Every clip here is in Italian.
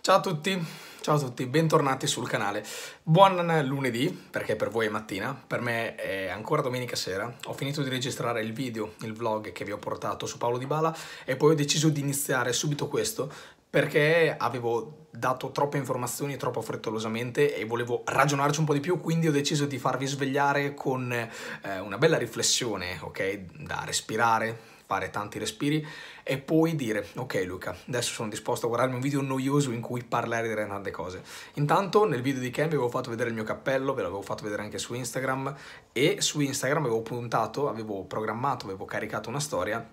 Ciao a tutti, ciao a tutti, bentornati sul canale. Buon lunedì, perché per voi è mattina, per me è ancora domenica sera. Ho finito di registrare il video, il vlog che vi ho portato su Paolo Di Bala e poi ho deciso di iniziare subito questo perché avevo dato troppe informazioni troppo frettolosamente e volevo ragionarci un po' di più, quindi ho deciso di farvi svegliare con eh, una bella riflessione, ok? Da respirare, fare tanti respiri e poi dire ok Luca, adesso sono disposto a guardarmi un video noioso in cui parlare di tante cose. Intanto nel video di Ken vi avevo fatto vedere il mio cappello, ve l'avevo fatto vedere anche su Instagram e su Instagram avevo puntato, avevo programmato, avevo caricato una storia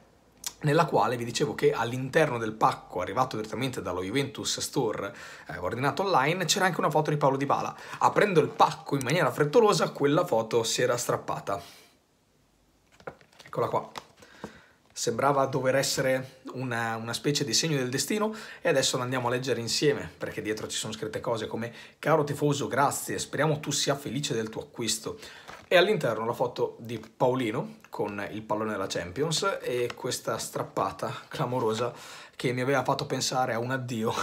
nella quale vi dicevo che all'interno del pacco arrivato direttamente dallo Juventus Store eh, ordinato online c'era anche una foto di Paolo Di Bala. Aprendo il pacco in maniera frettolosa quella foto si era strappata. Eccola qua sembrava dover essere una, una, specie di segno del destino e adesso lo andiamo a leggere insieme perché dietro ci sono scritte cose come caro tifoso grazie speriamo tu sia felice del tuo acquisto. E all'interno la foto di Paolino con il pallone della Champions e questa strappata clamorosa che mi aveva fatto pensare a un addio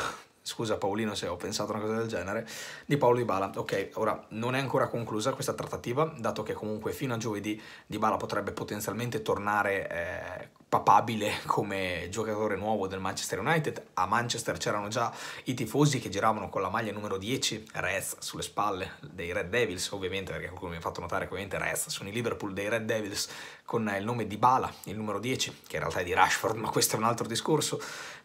scusa Paolino se ho pensato a una cosa del genere, di Paolo Di Bala. Ok, ora non è ancora conclusa questa trattativa, dato che comunque fino a giovedì Di Bala potrebbe potenzialmente tornare eh, papabile come giocatore nuovo del Manchester United. A Manchester c'erano già i tifosi che giravano con la maglia numero 10, Rez, sulle spalle dei Red Devils, ovviamente, perché qualcuno mi ha fatto notare che ovviamente Rez sono i Liverpool dei Red Devils, con il nome di Bala, il numero 10, che in realtà è di Rashford, ma questo è un altro discorso.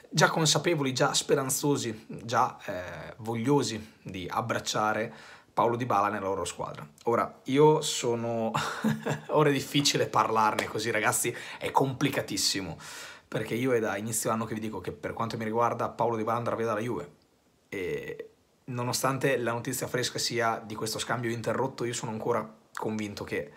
Già consapevoli, già speranzosi, già eh, vogliosi di abbracciare Paolo Di Bala nella loro squadra. Ora, io sono... ora è difficile parlarne così, ragazzi, è complicatissimo, perché io è da inizio anno che vi dico che per quanto mi riguarda Paolo Di Bala andrà via dalla Juve. E nonostante la notizia fresca sia di questo scambio interrotto, io sono ancora convinto che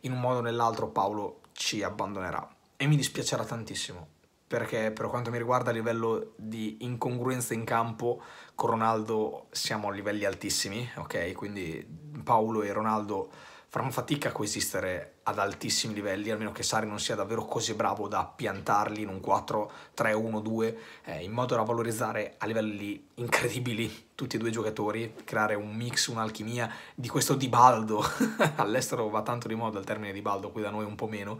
in un modo o nell'altro Paolo ci abbandonerà. E mi dispiacerà tantissimo, perché per quanto mi riguarda a livello di incongruenza in campo con Ronaldo siamo a livelli altissimi, ok? Quindi Paolo e Ronaldo faranno fatica a coesistere ad altissimi livelli, almeno che Sari non sia davvero così bravo da piantarli in un 4-3-1-2, eh, in modo da valorizzare a livelli incredibili tutti e due i giocatori, creare un mix, un'alchimia di questo Dibaldo, all'estero va tanto di moda il termine Dibaldo, qui da noi un po' meno,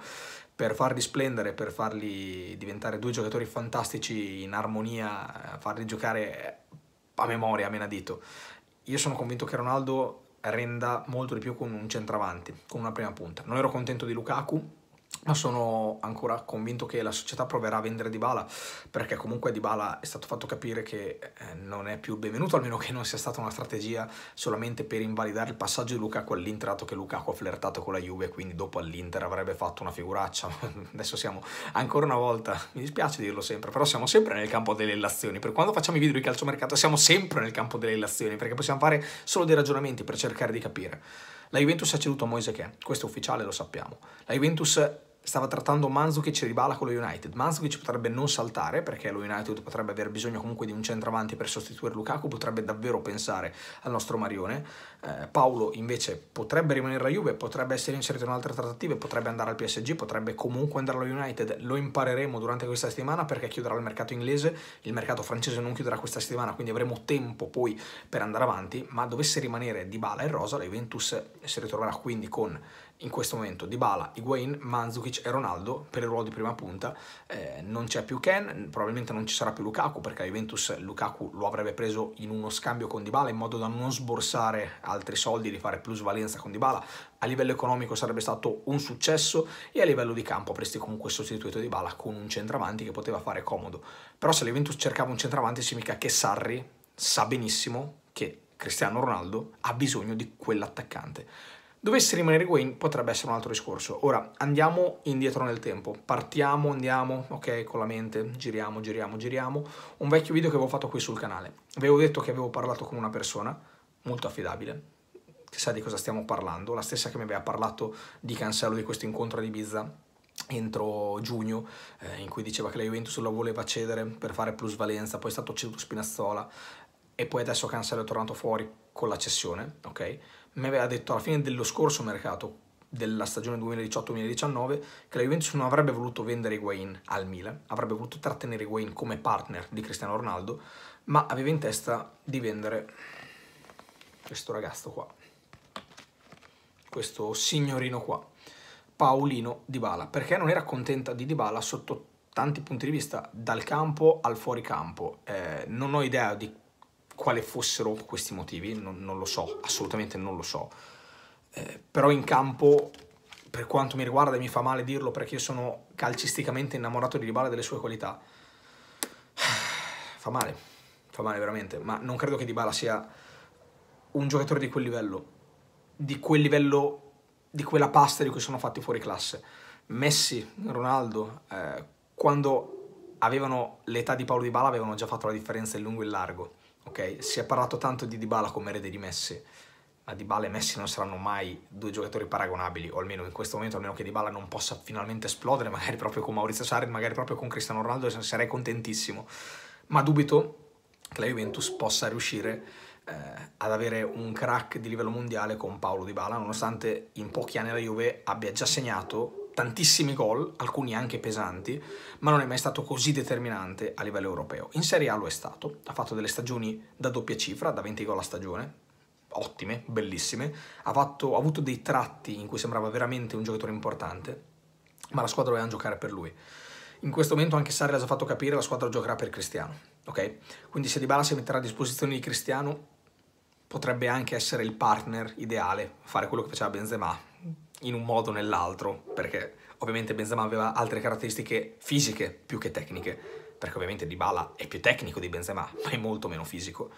per farli splendere, per farli diventare due giocatori fantastici in armonia, farli giocare a memoria, a menadito. Io sono convinto che Ronaldo renda molto di più con un centravanti, con una prima punta. Non ero contento di Lukaku, ma sono ancora convinto che la società proverà a vendere Dybala perché comunque Dybala è stato fatto capire che eh, non è più benvenuto almeno che non sia stata una strategia solamente per invalidare il passaggio di Lukaku all'Inter dato che Lukaku ha flirtato con la Juve quindi dopo all'Inter avrebbe fatto una figuraccia. Adesso siamo ancora una volta mi dispiace dirlo sempre però siamo sempre nel campo delle illazioni. Per quando facciamo i video di calciomercato siamo sempre nel campo delle illazioni perché possiamo fare solo dei ragionamenti per cercare di capire la Juventus ha ceduto Moise Ken, questo è ufficiale, lo sappiamo. La Juventus stava trattando Mandzukic e Dybala con lo United. Mandzukic potrebbe non saltare perché lo United potrebbe aver bisogno comunque di un centravanti per sostituire Lukaku, potrebbe davvero pensare al nostro Marione. Eh, Paolo invece potrebbe rimanere a Juve, potrebbe essere inserito in altre trattative, potrebbe andare al PSG, potrebbe comunque andare allo United. Lo impareremo durante questa settimana perché chiuderà il mercato inglese, il mercato francese non chiuderà questa settimana, quindi avremo tempo poi per andare avanti, ma dovesse rimanere Dybala e Rosa, la Juventus si ritroverà quindi con in questo momento Dybala, Higuain, Mandzukic e Ronaldo per il ruolo di prima punta. Eh, non c'è più Ken, probabilmente non ci sarà più Lukaku perché la Juventus Lukaku lo avrebbe preso in uno scambio con Dybala in modo da non sborsare altri soldi, di fare plusvalenza con Dybala. A livello economico sarebbe stato un successo e a livello di campo avresti comunque sostituito Dybala con un centravanti che poteva fare comodo. Però se la Juventus cercava un centravanti significa che Sarri sa benissimo che Cristiano Ronaldo ha bisogno di quell'attaccante. Dovesse rimanere Wayne potrebbe essere un altro discorso. Ora andiamo indietro nel tempo, partiamo, andiamo, ok, con la mente, giriamo, giriamo, giriamo. Un vecchio video che avevo fatto qui sul canale. Avevo detto che avevo parlato con una persona molto affidabile, che sa di cosa stiamo parlando, la stessa che mi aveva parlato di Cancello di questo incontro di Ibiza entro giugno eh, in cui diceva che la Juventus lo voleva cedere per fare plusvalenza, poi è stato ceduto Spinazzola e poi adesso Cancello è tornato fuori con la cessione, ok? Mi aveva detto alla fine dello scorso mercato, della stagione 2018-2019 che la Juventus non avrebbe voluto vendere Higuain al Milan, avrebbe voluto trattenere Higuain come partner di Cristiano Ronaldo, ma aveva in testa di vendere questo ragazzo qua, questo signorino qua, Paolino Dybala, perché non era contenta di Dybala sotto tanti punti di vista, dal campo al fuoricampo. Eh, non ho idea di quali fossero questi motivi, non, non lo so, assolutamente non lo so eh, però in campo, per quanto mi riguarda, mi fa male dirlo perché io sono calcisticamente innamorato di Dybala e delle sue qualità, fa male, fa male veramente, ma non credo che Dybala sia un giocatore di quel livello, di quel livello, di quella pasta di cui sono fatti fuori classe. Messi, Ronaldo, eh, quando avevano l'età di Paolo Dybala avevano già fatto la differenza in lungo e in largo, ok? Si è parlato tanto di Dybala come erede di Messi, ma Dybala e Messi non saranno mai due giocatori paragonabili, o almeno in questo momento, almeno che Dybala non possa finalmente esplodere, magari proprio con Maurizio Sarri, magari proprio con Cristiano Ronaldo, sarei contentissimo. Ma dubito che la Juventus possa riuscire eh, ad avere un crack di livello mondiale con Paolo Dybala, nonostante in pochi anni la Juve abbia già segnato tantissimi gol, alcuni anche pesanti, ma non è mai stato così determinante a livello europeo. In Serie A lo è stato, ha fatto delle stagioni da doppia cifra, da 20 gol a stagione, ottime, bellissime, ha, fatto, ha avuto dei tratti in cui sembrava veramente un giocatore importante, ma la squadra doveva giocare per lui. In questo momento anche Sarri ha già fatto capire la squadra giocherà per Cristiano, ok? Quindi se Dybala si metterà a disposizione di Cristiano potrebbe anche essere il partner ideale, fare quello che faceva Benzema in un modo o nell'altro, perché ovviamente Benzema aveva altre caratteristiche fisiche più che tecniche, perché ovviamente Dybala è più tecnico di Benzema, ma è molto meno fisico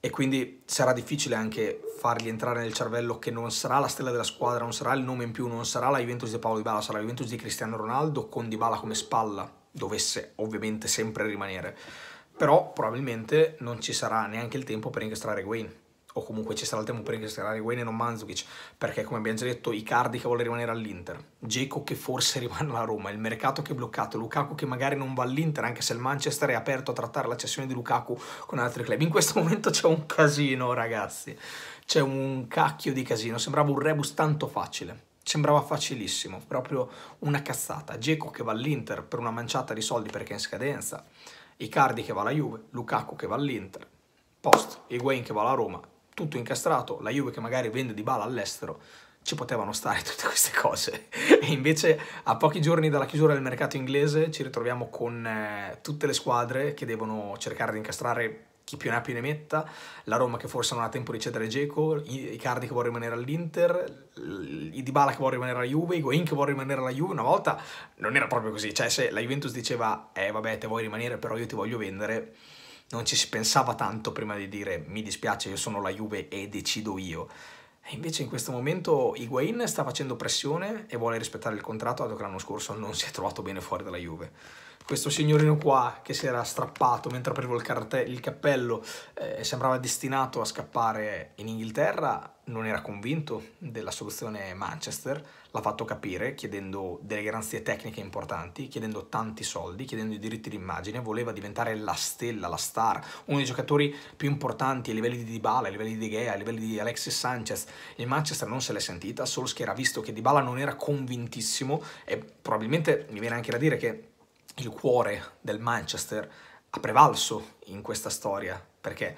e quindi sarà difficile anche fargli entrare nel cervello che non sarà la stella della squadra, non sarà il nome in più, non sarà la Juventus di Paolo Dybala, sarà la Juventus di Cristiano Ronaldo con Dybala come spalla, dovesse ovviamente sempre rimanere. Però probabilmente non ci sarà neanche il tempo per incastrare Wayne o comunque ci sarà il tempo per incastrare Wayne e non Mandzukic, perché come abbiamo già detto Icardi che vuole rimanere all'Inter, Geco che forse rimane alla Roma, il mercato che è bloccato, Lukaku che magari non va all'Inter anche se il Manchester è aperto a trattare la cessione di Lukaku con altri club. In questo momento c'è un casino ragazzi, c'è un cacchio di casino, sembrava un rebus tanto facile. Sembrava facilissimo, proprio una cazzata. Geco che va all'Inter per una manciata di soldi perché è in scadenza, Icardi che va alla Juve, Lukaku che va all'Inter, post, Higuain che va alla Roma, tutto incastrato, la Juve che magari vende di bala all'estero, ci potevano stare tutte queste cose. E invece a pochi giorni dalla chiusura del mercato inglese ci ritroviamo con eh, tutte le squadre che devono cercare di incastrare chi più ne ha più ne metta, la Roma che forse non ha tempo di cedere Geco, i Cardi che vuole rimanere all'Inter, i Dybala che vuole rimanere alla Juve, i Goin che vuole rimanere alla Juve, una volta non era proprio così, cioè se la Juventus diceva eh vabbè te vuoi rimanere però io ti voglio vendere, non ci si pensava tanto prima di dire mi dispiace, io sono la Juve e decido io. E invece in questo momento Higuain sta facendo pressione e vuole rispettare il contratto, dato che l'anno scorso non si è trovato bene fuori dalla Juve. Questo signorino qua che si era strappato mentre aprivo il, il cappello eh, sembrava destinato a scappare in Inghilterra, non era convinto della soluzione Manchester, l'ha fatto capire chiedendo delle garanzie tecniche importanti, chiedendo tanti soldi, chiedendo i diritti d'immagine, voleva diventare la stella, la star, uno dei giocatori più importanti a livelli di Dybala, a livelli di De Gea, a livelli di Alexis Sanchez. Il Manchester non se l'è sentita, Solskjaer ha visto che Dybala non era convintissimo e probabilmente mi viene anche da dire che il cuore del Manchester ha prevalso in questa storia, perché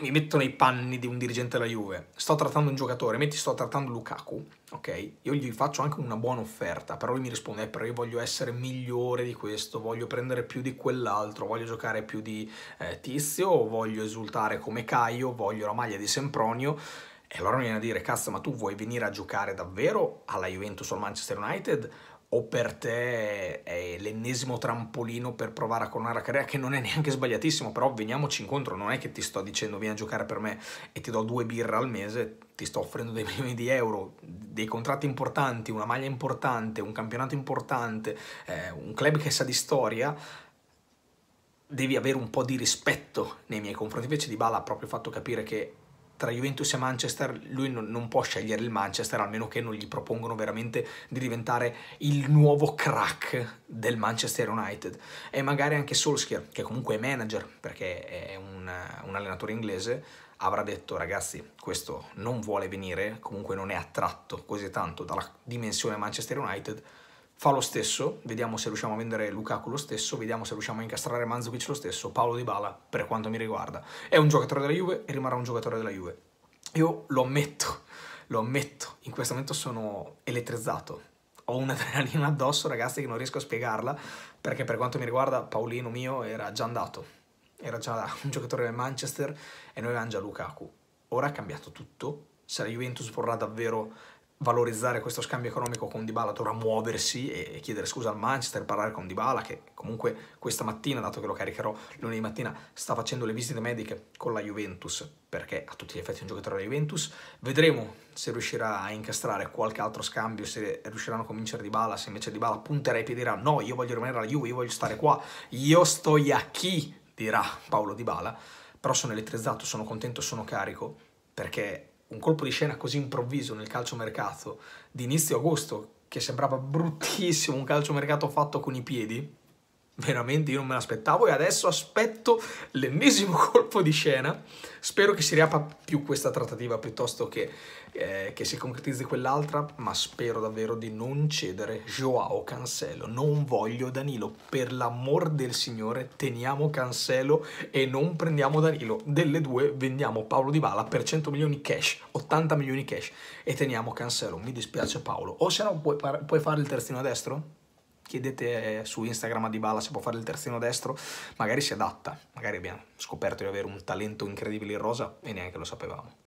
mi metto nei panni di un dirigente della Juve, sto trattando un giocatore, metti sto trattando Lukaku, ok? Io gli faccio anche una buona offerta, però lui mi risponde, eh, però io voglio essere migliore di questo, voglio prendere più di quell'altro, voglio giocare più di eh, Tizio, voglio esultare come Caio, voglio la maglia di Sempronio, e allora mi viene a dire, cazzo, ma tu vuoi venire a giocare davvero alla Juventus o al Manchester United o per te è l'ennesimo trampolino per provare a coronare la carriera, che non è neanche sbagliatissimo, però veniamoci incontro, non è che ti sto dicendo vieni a giocare per me e ti do due birre al mese, ti sto offrendo dei milioni di euro, dei contratti importanti, una maglia importante, un campionato importante, eh, un club che sa di storia, devi avere un po' di rispetto nei miei confronti. Invece di Bala ha proprio fatto capire che tra Juventus e Manchester lui non, non, può scegliere il Manchester almeno che non gli propongono veramente di diventare il nuovo crack del Manchester United. E magari anche Solskjaer che comunque è manager perché è un, un allenatore inglese avrà detto ragazzi questo non vuole venire comunque non è attratto così tanto dalla dimensione Manchester United fa lo stesso, vediamo se riusciamo a vendere Lukaku lo stesso, vediamo se riusciamo a incastrare Manzovic lo stesso, Paolo Di Bala per quanto mi riguarda è un giocatore della Juve e rimarrà un giocatore della Juve. Io lo ammetto, lo ammetto, in questo momento sono elettrizzato, ho un'adrenalina addosso ragazzi che non riesco a spiegarla perché per quanto mi riguarda Paolino mio era già andato, era già un giocatore del Manchester e noi avevamo già Lukaku. Ora ha cambiato tutto, se la Juventus vorrà davvero valorizzare questo scambio economico con Dybala dovrà muoversi e chiedere scusa al Manchester, parlare con Dybala che comunque questa mattina, dato che lo caricherò lunedì mattina, sta facendo le visite mediche con la Juventus perché a tutti gli effetti è un giocatore della Juventus. Vedremo se riuscirà a incastrare qualche altro scambio, se riusciranno a convincere Dybala, se invece Dybala punterà i piedi dirà no, io voglio rimanere alla Juve, io voglio stare qua, io sto a chi, dirà Paolo Dybala, però sono elettrizzato, sono contento, sono carico perché un colpo di scena così improvviso nel calciomercato di inizio agosto, che sembrava bruttissimo, un calciomercato fatto con i piedi, veramente io non me l'aspettavo e adesso aspetto l'ennesimo colpo di scena. Spero che si riapra più questa trattativa piuttosto che, eh, che si concretizzi quell'altra, ma spero davvero di non cedere Joao Cancelo. Non voglio Danilo, per l'amor del Signore teniamo Cancelo e non prendiamo Danilo. Delle due vendiamo Paolo Di Bala per 100 milioni cash, 80 milioni cash e teniamo Cancelo. Mi dispiace Paolo. O se no puoi, puoi fare il terzino destro? Chiedete su Instagram a Dybala se può fare il terzino destro, magari si adatta, magari abbiamo scoperto di avere un talento incredibile in rosa e neanche lo sapevamo.